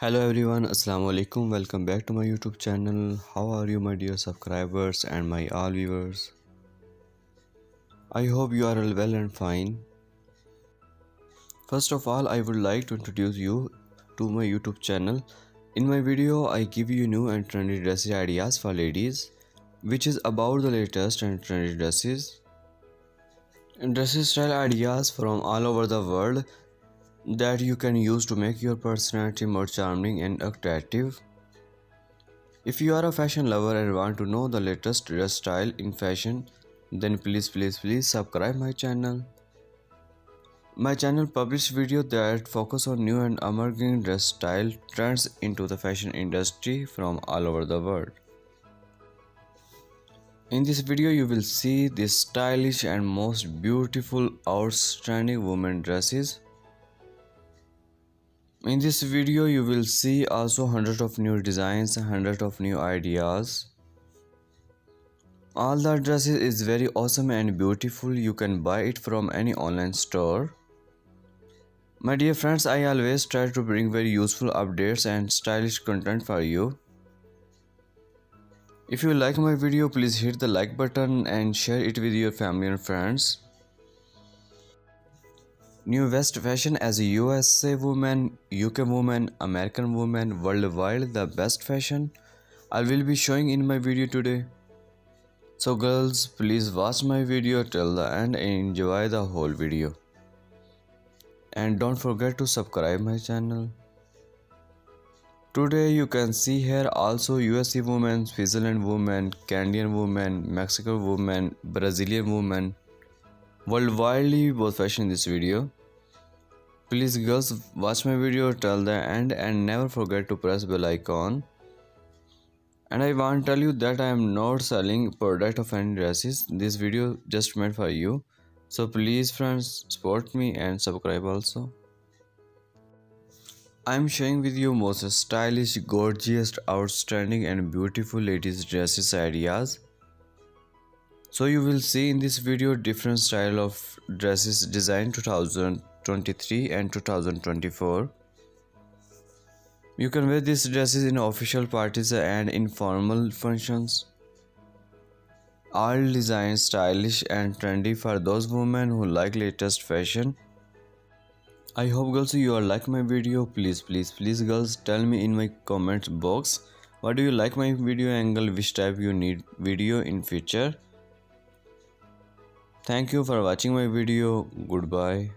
hello everyone assalamu alaikum welcome back to my youtube channel. How are you my dear subscribers and my all viewers? I hope you are all well and fine. First of all i would like to introduce you to my youtube channel. In my video i give you new and trendy dress ideas for ladies which is about the latest and trendy dresses. Dresses style ideas from all over the world that you can use to make your personality more charming and attractive. If you are a fashion lover and want to know the latest dress style in fashion, then please please please subscribe my channel. My channel publish videos that focus on new and emerging dress style trends into the fashion industry from all over the world. In this video you will see the stylish and most beautiful outstanding women dresses in this video you will see also hundreds of new designs hundreds of new ideas. All the dresses is very awesome and beautiful. You can buy it from any online store. My dear friends i always try to bring very useful updates and stylish content for you. If you like my video please hit the like button and share it with your family and friends New West Fashion as a USA woman, UK woman, American woman, worldwide the best fashion I will be showing in my video today. So girls, please watch my video till the end and enjoy the whole video. And don't forget to subscribe my channel. Today you can see here also USA woman, Switzerland woman, Canadian woman, Mexican woman, Brazilian woman, worldwide both fashion in this video. Please girls watch my video till the end and never forget to press bell icon. And I want to tell you that I am not selling product of any dresses. This video just meant for you. So please friends support me and subscribe also. I am sharing with you most stylish, gorgeous, outstanding and beautiful ladies dresses ideas. So you will see in this video different style of dresses designed 2000 2023 and 2024. You can wear these dresses in official parties and informal functions. All designs stylish and trendy for those women who like latest fashion. I hope girls you are like my video. Please please please girls tell me in my comments box what do you like my video angle which type you need video in future. Thank you for watching my video. Goodbye.